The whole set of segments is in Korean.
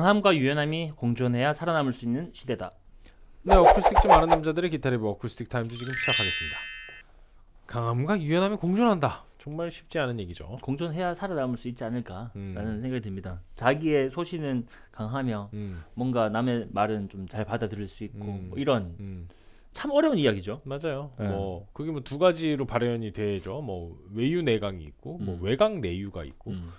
강함과 유연함이 공존해야 살아남을 수 있는 시대다. 네, 어쿠스틱 좀 아는 남자들의 기타 리뷰 어쿠스틱 타임즈 지금 시작하겠습니다. 강함과 유연함이 공존한다. 정말 쉽지 않은 얘기죠. 공존해야 살아남을 수 있지 않을까라는 음. 생각이 듭니다. 자기의 소신은 강하며 음, 뭔가 남의 말은 좀 잘 받아들일 수 있고 음. 뭐 이런 음. 참 어려운 이야기죠. 맞아요. 네. 뭐 그게 뭐 두 가지로 발현이 되죠. 뭐 외유 내강이 있고, 뭐 음. 외강 내유가 있고, 음.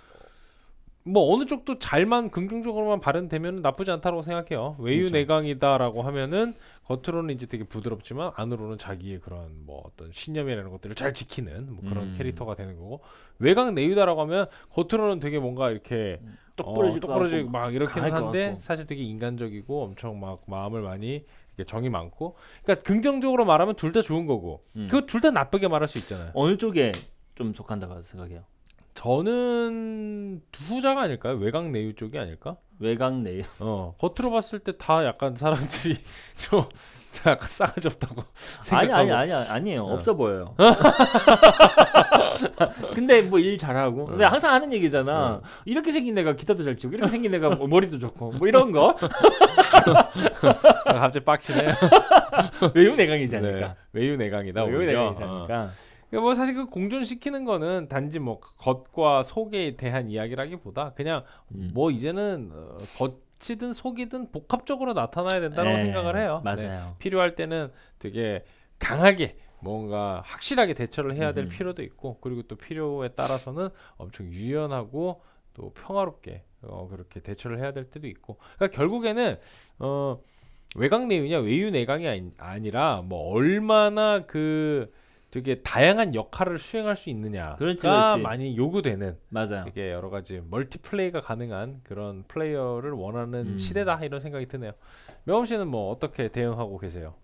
뭐 어느 쪽도 잘만 긍정적으로만 발현되면 나쁘지 않다고 생각해요. 외유 그렇죠. 내강이다라고 하면은 겉으로는 이제 되게 부드럽지만 안으로는 자기의 그런 뭐 어떤 신념이라는 것들을 잘 지키는 뭐 그런 음. 캐릭터가 되는 거고 외강 내유다라고 하면 겉으로는 되게 뭔가 이렇게 똑부러질 어, 것 똑부러지고 같고 막 이렇게 한데 같고. 사실 되게 인간적이고 엄청 막 마음을 많이 이렇게 정이 많고 그러니까 긍정적으로 말하면 둘 다 좋은 거고 음. 그거 둘 다 나쁘게 말할 수 있잖아요. 어느 쪽에 좀 속한다고 생각해요. 저는 후자가 아닐까요? 외강 내유 쪽이 아닐까? 외강 내유. 어 겉으로 봤을 때 다 약간 사람들이 좀 약간 싸가지 없다고 아니 생각하고 아니 아니 아니에요. 어. 없어 보여요. 근데 뭐 일 잘하고. 근데 어. 항상 하는 얘기잖아. 어. 이렇게 생긴 애가 기타도 잘 치고 이렇게 생긴 애가 뭐 머리도 좋고 뭐 이런 거 갑자기 빡치네. 외유 내강이지 네, 않을까. 외유 내강이다. 외유. 내강이지 어. 않을까. 그러니까 뭐 사실 그 공존시키는 거는 단지 뭐 겉과 속에 대한 이야기라기보다 그냥 음. 뭐 이제는 어, 겉이든 속이든 복합적으로 나타나야 된다고 네, 생각을 해요. 네. 맞아요. 필요할 때는 되게 강하게 뭔가 확실하게 대처를 해야 될 음. 필요도 있고 그리고 또 필요에 따라서는 엄청 유연하고 또 평화롭게 어, 그렇게 대처를 해야 될 때도 있고 그러니까 결국에는 어, 외강 내유냐 외유 내강이 아니, 아니라 뭐 얼마나 그 되게 다양한 역할을 수행할 수 있느냐가 그렇지, 그렇지. 많이 요구되는 맞아요. 되게 여러 가지 multiplay가 가능한 그런 플레이어를 원하는 음. 시대다 이런 생각이 드네요. 명호 씨는 뭐 어떻게 대응하고 계세요?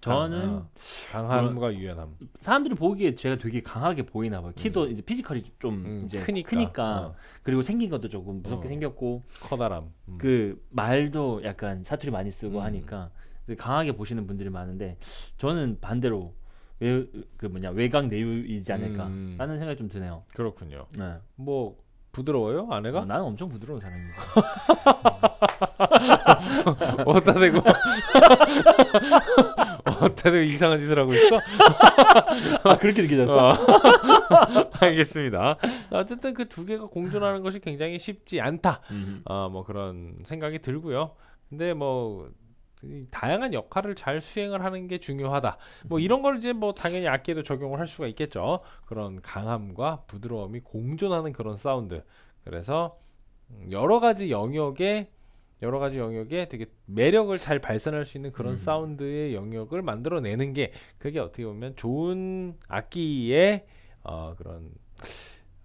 저는 어, 강함과 유연함. 사람들이 보기에 제가 되게 강하게 보이나 봐요. 키도 음. 이제 physical이 좀 음, 이제 크니까. 크니까, 어. 그리고 생긴 것도 조금 무섭게 어. 생겼고 커다람. 음. 그 말도 약간 사투리 많이 쓰고 음. 하니까 강하게 보시는 분들이 많은데 저는 반대로 외 그 뭐냐 외강 내유이지 않을까라는 음. 생각이 좀 드네요. 그렇군요. 네. 뭐 부드러워요 아내가? 어, 나는 엄청 부드러운 사람입니다. 어디다 대고 어디다 대고 이상한 짓을 하고 있어? 아 그렇게 느껴졌어. 어. 알겠습니다. 어쨌든 그 두 개가 공존하는 것이 굉장히 쉽지 않다. 음. 아, 뭐 그런 생각이 들고요. 근데 뭐이 다양한 역할을 잘 수행을 하는 게 중요하다. 뭐 이런 걸 이제 뭐 당연히 악기에도 적용을 할 수가 있겠죠. 그런 강함과 부드러움이 공존하는 그런 사운드. 그래서 음, 여러 가지 영역에 여러 가지 영역에 되게 매력을 잘 발산할 수 있는 그런 음. 사운드의 영역을 만들어내는 게 그게 어떻게 보면 좋은 악기의 어, 그런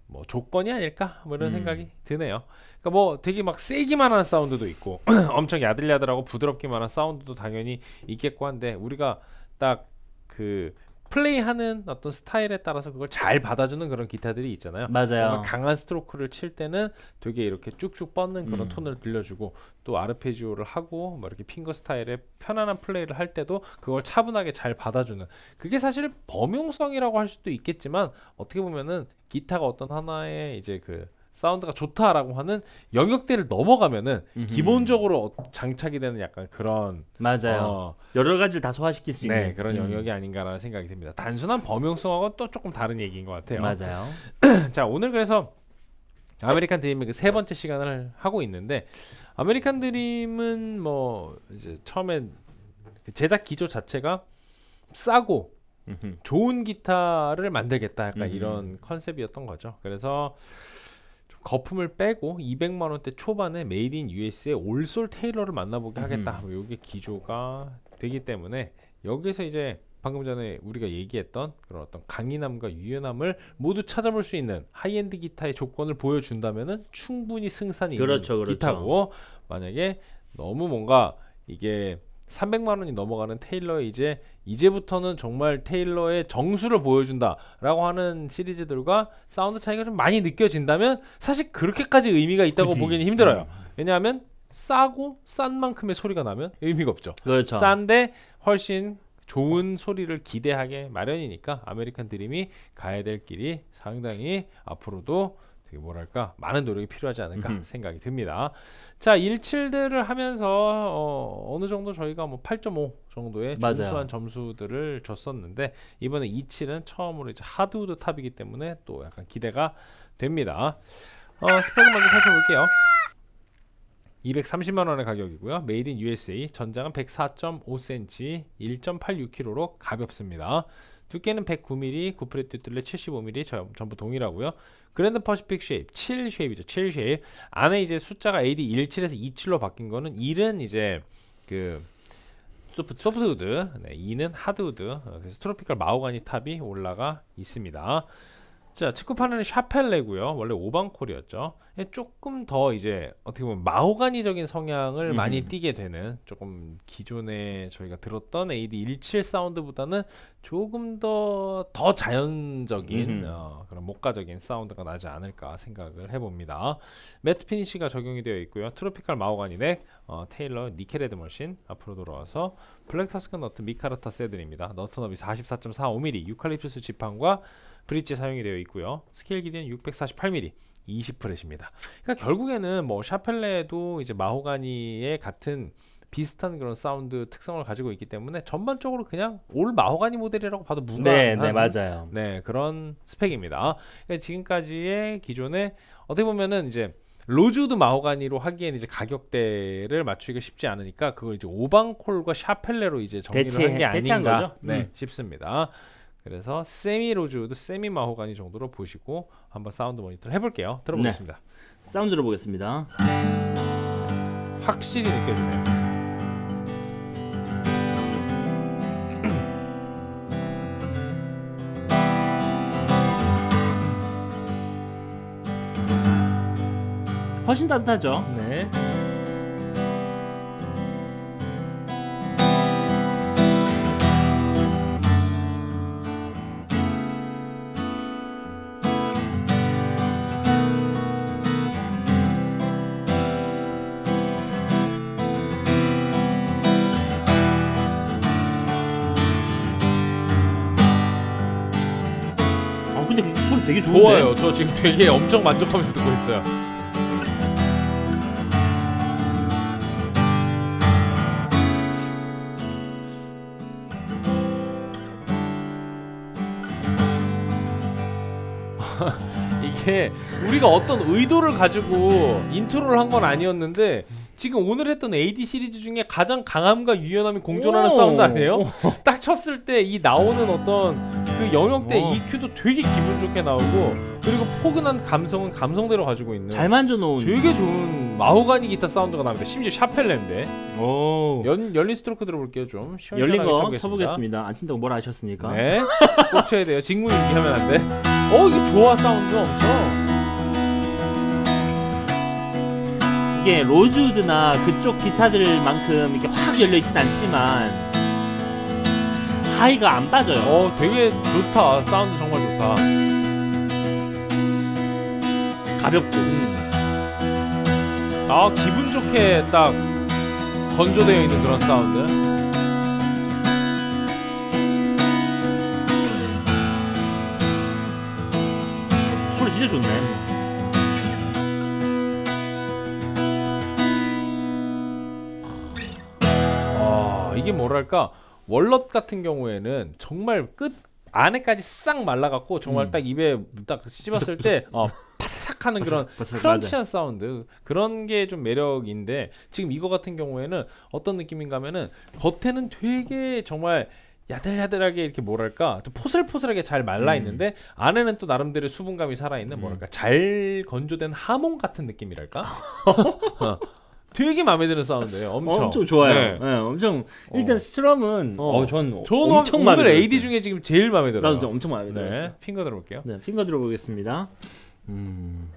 뭐 조건이 아닐까 뭐 이런 음. 생각이 드네요. 그러니까 뭐 되게 막 세기만 한 사운드도 있고 엄청 야들야들하고 부드럽기만 한 사운드도 당연히 있겠고 한데 우리가 딱 그 플레이하는 어떤 스타일에 따라서 그걸 잘 받아주는 그런 기타들이 있잖아요. 맞아요. 강한 스트로크를 칠 때는 되게 이렇게 쭉쭉 뻗는 그런 음. 톤을 들려주고 또 아르페지오를 하고 뭐 이렇게 핑거 스타일의 편안한 플레이를 할 때도 그걸 차분하게 잘 받아주는 그게 사실 범용성이라고 할 수도 있겠지만 어떻게 보면은 기타가 어떤 하나의 이제 그 사운드가 좋다라고 하는 영역대를 넘어가면은 음흠. 기본적으로 어- 장착이 되는 약간 그런 맞아요. 어, 여러 가지를 다 소화시킬 수 있는 네 그런 음. 영역이 아닌가라는 생각이 듭니다. 단순한 범용성하고는 또 조금 다른 얘기인 것 같아요. 맞아요. 자 오늘 그래서 아메리칸 드림의 그 세 번째 시간을 하고 있는데 아메리칸 드림은 뭐 이제 처음에 그 제작 기조 자체가 싸고 음흠. 좋은 기타를 만들겠다 약간 음. 이런 컨셉이었던 거죠. 그래서 좀 거품을 빼고 200만 원대 초반에 made in US의 all sol 테일러를 만나보게 하겠다. 뭐 이게 기조가 되기 때문에 여기서 이제 방금 전에 우리가 얘기했던 그런 어떤 강인함과 유연함을 모두 찾아볼 수 있는 하이엔드 기타의 조건을 보여준다면은 충분히 승산이 그렇죠, 있는 그렇죠. 기타고 만약에 너무 뭔가 이게 300만 원이 넘어가는 테일러에 이제 이제부터는 정말 테일러의 정수를 보여준다라고 하는 시리즈들과 사운드 차이가 좀 많이 느껴진다면 사실 그렇게까지 의미가 있다고 그치. 보기는 힘들어요. 음. 왜냐하면 싸고 싼 만큼의 소리가 나면 의미가 없죠. 그렇죠. 싼데 훨씬 좋은 소리를 기대하게 마련이니까 아메리칸 드림이 가야 될 길이 상당히 앞으로도 되게 뭐랄까 많은 노력이 필요하지 않을까 음흠. 생각이 듭니다. 자 17들을 하면서 어, 어느 정도 저희가 뭐 8.5 정도의 맞아요. 준수한 점수들을 줬었는데 이번에 27은 처음으로 이제 hardwood top이기 때문에 또 약간 기대가 됩니다. 어, 스펙을 먼저 살펴볼게요. 230만 원의 가격이고요. made in USA. 전장은 104.5cm, 1.86kg로 가볍습니다. 두께는 109mm, 9fret 둘레 75mm 전, 전부 동일하고요. 그랜드 퍼시픽 shape 7 shape이죠. 7 shape. 안에 이제 숫자가 AD 17에서 27로 바뀐 거는 1은 이제 그 soft softwood, 네, 2는 hardwood. 어, 그래서 tropical 마호가니 top이 올라가 있습니다. 자, 측구판은 sapele고요. 원래 ovangkol이었죠. 예, 조금 더 이제 어떻게 보면 마호가니적인 성향을 음. 많이 띠게 되는 조금 기존에 저희가 들었던 AD 17 사운드보다는 조금 더더 자연적인 음흠. 어, 그런 목가적인 사운드가 나지 않을까 생각을 해봅니다. matte finish가 적용이 되어 있고요. tropical 마호가니 neck, 어, 테일러 nickel head machine 앞으로 돌아와서 black TUSQ nut micarta saddle입니다. nut 너비 44.45mm, 유칼립투스 지판과 브릿지 사용이 되어 있고요. 스케일 길이는 648mm, 20fret입니다. 그러니까 결국에는 뭐 sapele도 이제 마호가니의 같은 비슷한 그런 사운드 특성을 가지고 있기 때문에 전반적으로 그냥 all 마호가니 모델이라고 봐도 무관한 네, 네 맞아요. 네, 그런 스펙입니다. 그러니까 지금까지의 기존에 어떻게 보면은 이제 로즈우드 마호가니로 하기엔 이제 가격대를 맞추기가 쉽지 않으니까 그걸 이제 ovangkol과 sapele로 이제 정리를 한 게 아닌가? 네, 음. 싶습니다. 그래서 semi rosewood, semi 마호가니 정도로 보시고 한번 사운드 모니터를 해볼게요. 들어보겠습니다. 사운드 들어보겠습니다. 확실히 느껴지네요. 훨씬 따뜻하죠. 네. 되게 좋은데. 좋아요. 저 지금 되게 엄청 만족하면서 듣고 있어요. 이게 우리가 어떤 의도를 가지고 intro를 한 건 아니었는데 지금 오늘 했던 AD 시리즈 중에 가장 강함과 유연함이 공존하는 오. 사운드 아니에요? 딱 쳤을 때 이 나오는 어떤 그 영역대 오. EQ도 되게 기분 좋게 나오고 그리고 포근한 감성은 감성대로 가지고 있는 잘 만져놓은. 되게 좋은 마호가니 기타 사운드가 납니다. 심지어 sapele인데 오. 연, 열린 스트로크 들어볼게요 좀 열린 거 쳐보겠습니다. 쳐보겠습니다. 안 친다고 뭐라 하셨으니까. 네, 꼭 쳐야 돼요. 직무 유기하면 안 돼. 어 이게 좋아 사운드 엄청. 이게 로즈우드나 그쪽 기타들만큼 이렇게 확 열려 있진 않지만 high가 안 빠져요. 어 되게 좋다 사운드 정말 좋다. 가볍고. 아 기분 좋게 딱 건조되어 있는 그런 사운드. 소리 진짜 좋네. 아 이게 뭐랄까 월넛 같은 경우에는 정말 끝 안에까지 싹 말라갖고 정말 음. 딱 입에 딱 씹었을 때 어, 파삭 하는 그런 바삭, 크런치한 사운드 그런 게 좀 매력인데 지금 이거 같은 경우에는 어떤 느낌인가 하면은 겉에는 되게 정말 야들야들하게 이렇게 뭐랄까 좀 포슬포슬하게 잘 말라 음. 있는데 안에는 또 나름대로 수분감이 살아 있는 음. 뭐랄까 잘 건조된 하몽 같은 느낌이랄까 어, 되게 마음에 드는 사운드예요 엄청 엄청, 좋아요. 네. 네, 엄청 일단 어. 스트럼은 어. 어, 전 저는 엄청 오늘 마음에 AD 들었어요. 중에 지금 제일 마음에 들어요. 나도 좀 엄청 마음에. 네, 핑거 들어볼게요. 네, 핑거 들어보겠습니다. 음.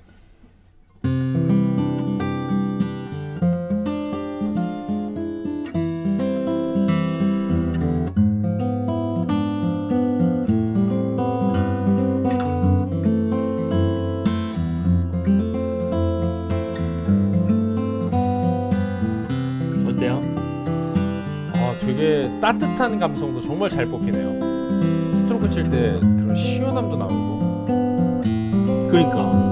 따뜻한 감성도 정말 잘 뽑히네요. 스트로크 칠 때 그런 시원함도 나오고. 그러니까.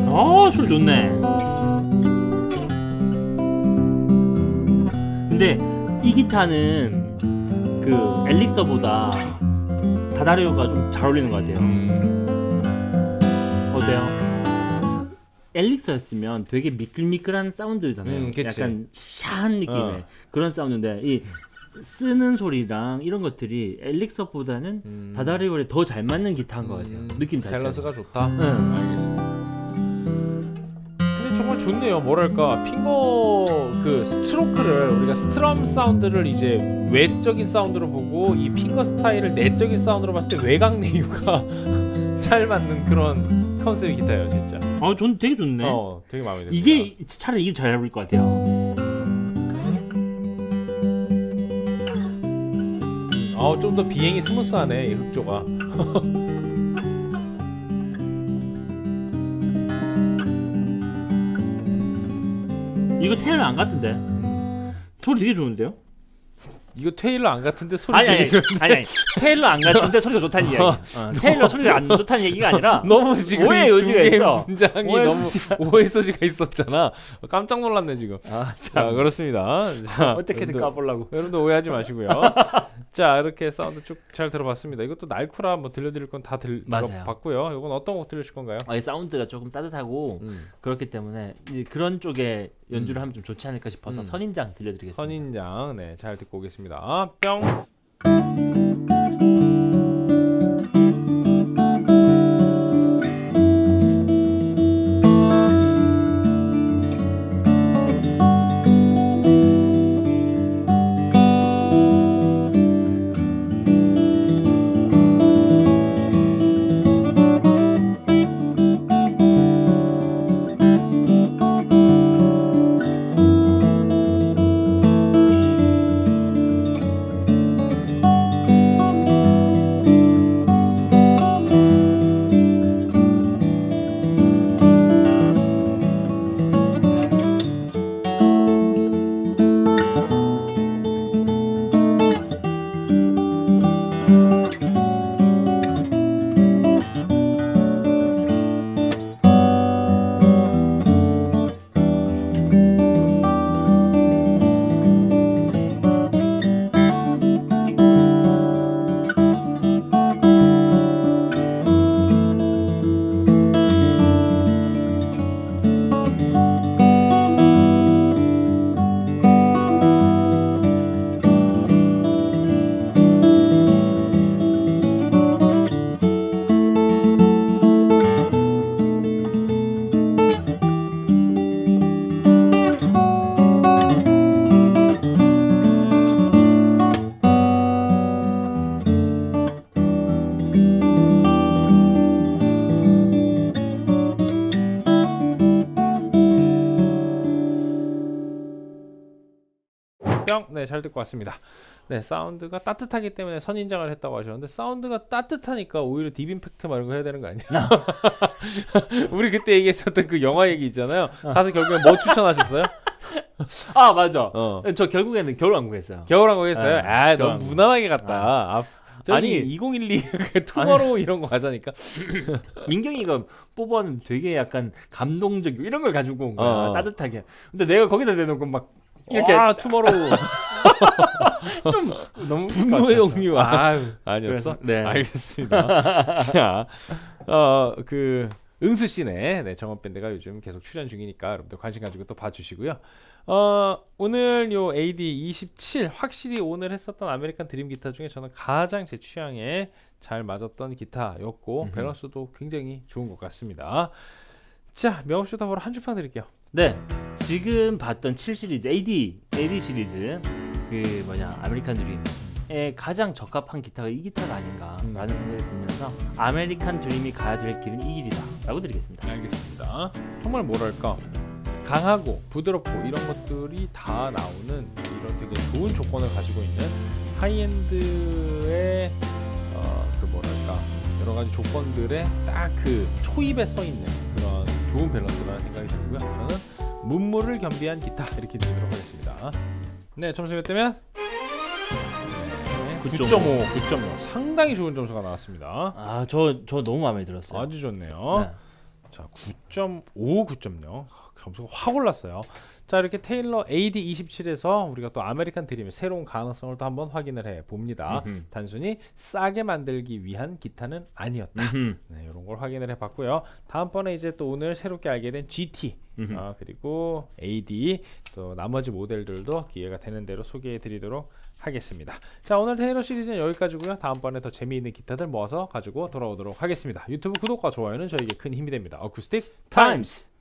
아, 어술 좋네. 근데 이 기타는 그 엘릭서보다 다다리오가 좀 잘 어울리는 것 같아요. 음. 어때요? 엘릭서였으면 되게 미끌미끌한 사운드잖아요. 음. 약간 샤한 느낌의 어. 그런 사운드인데 이 쓰는 소리랑 이런 것들이 엘릭서보다는 음. 다다리오에 더 잘 맞는 기타인 것 같아요. 음, 느낌 자체가. 밸런스가 좋다. 응. 알겠습니다. 근데 정말 좋네요. 뭐랄까 finger 그 스트로크를 우리가 strum 사운드를 이제 외적인 사운드로 보고 이 finger style을 내적인 사운드로 봤을 때 외강내유가 잘 맞는 그런 컨셉의 기타예요, 진짜. 아, 전 되게 좋네. 어, 되게 마음에 듭니다. 이게 차라리 이게 잘 어울릴 것 같아요. 어, 좀 더 비행이 스무스하네 이 흑조가. 이거 테일러 안 같은데? 소리 되게 좋은데요? 이거 테일러 안 같은데 소리 아니 아니, 좋 아니 아니 테일러 안 같은데 소리가 좋다는 이야기. 어, 테일러 소리가 안 좋다는 얘기가 아니라 너무 지금 오해 이 요지가 있어. 문장이 오해 너무 소지가. 오해 소지가 있었잖아. 깜짝 놀랐네 지금. 아, 자 그렇습니다. 자, 어떻게든 여러분들- 까보려고. 여러분들 오해하지 마시고요. 자 이렇게 사운드 쭉 잘 들어봤습니다. 이것도 날쿠라 뭐 들려드릴 건 다. 들어봤고요. 이건 어떤 곡 들려줄 건가요? 아, 이 사운드가 조금 따뜻하고 음. 그렇기 때문에 이- 그런 쪽에 연주를 하면 좀 좋지 않을까 싶어서 음. 선인장 들려드리겠습니다. 선인장 네잘 듣고 오겠습니다. 뿅. 뿅. 잘 듣고 왔습니다. 네, 사운드가 따뜻하기 때문에 선인장을 했다고 하셨는데 사운드가 따뜻하니까 오히려 딥임팩트 막 이런 거 해야 되는 거 아니야? 우리 그때 얘기했었던 그 영화 얘기 있잖아요. 가서 결국에 뭐 추천하셨어요? 아 맞아. 어. 저 결국에는 겨울왕국 했어요. 겨울왕국 했어요? 네, 아, 너무 겨울왕국. 무난하게 갔다. 아, 저기 아니. 2012 투머로우 이런 거 하자니까. 민경이가 뽑아는 되게 약간 감동적이고 이런 걸 가지고 온 거야 어. 따뜻하게. 근데 내가 거기다 대놓고 막 이렇게 아, 투머로우 좀 너무 분노의 영유. 아? 그래서- 네. 알겠습니다. 자, 어, 그 응수 씨네 네, 정원 밴드가 요즘 계속 출연 중이니까 여러분들 관심 가지고 또 봐주시고요. 어, 오늘 요 AD 27 확실히 오늘 했었던 아메리칸 드림 기타 중에 저는 가장 제 취향에 잘 맞았던 기타였고 음흠. 밸런스도 굉장히 좋은 것 같습니다. 자, 명업쇼 답으로 한줄평 드릴게요. 네, 지금 봤던 7 시리즈 AD AD 시리즈 그 뭐냐 아메리칸 드림에 가장 적합한 기타가 이 기타가 아닌가라는 음. 생각이 들면서 아메리칸 드림이 가야 될 길은 이 길이다라고 드리겠습니다. 알겠습니다. 정말 뭐랄까 강하고 부드럽고 이런 것들이 다 나오는 이런 되게 좋은 조건을 가지고 있는 high-end의 어, 그 뭐랄까 여러 가지 조건들의 딱 그 초입에 서 있는 그런 좋은 밸런스라는 생각이 들고요. 저는 문무를 겸비한 기타 이렇게 드리도록 하겠습니다. 네 점수 몇 대 몇? 네, 9.5. 9.5, 9.5 상당히 좋은 점수가 나왔습니다. 아, 저 저 너무 마음에 들었어요. 아주 좋네요. 네. 자, 9.5, 9.0 점수가 확 올랐어요. 자, 이렇게 테일러 AD27에서 우리가 또 아메리칸 드림의 새로운 가능성을 또 한번 확인을 해 봅니다. 음흠. 단순히 싸게 만들기 위한 기타는 아니었다. 음흠. 네, 이런 걸 확인을 해 봤고요. 다음번에 이제 또 오늘 새롭게 알게 된 GT. 아, 그리고 AD 또 나머지 모델들도 기회가 되는 대로 소개해 드리도록 하겠습니다. 자 오늘 테일러 시리즈는 여기까지고요. 다음번에 더 재미있는 기타들 모아서 가지고 돌아오도록 하겠습니다. 유튜브 구독과 좋아요는 저에게 큰 힘이 됩니다. 어쿠스틱 타임스. 타임스.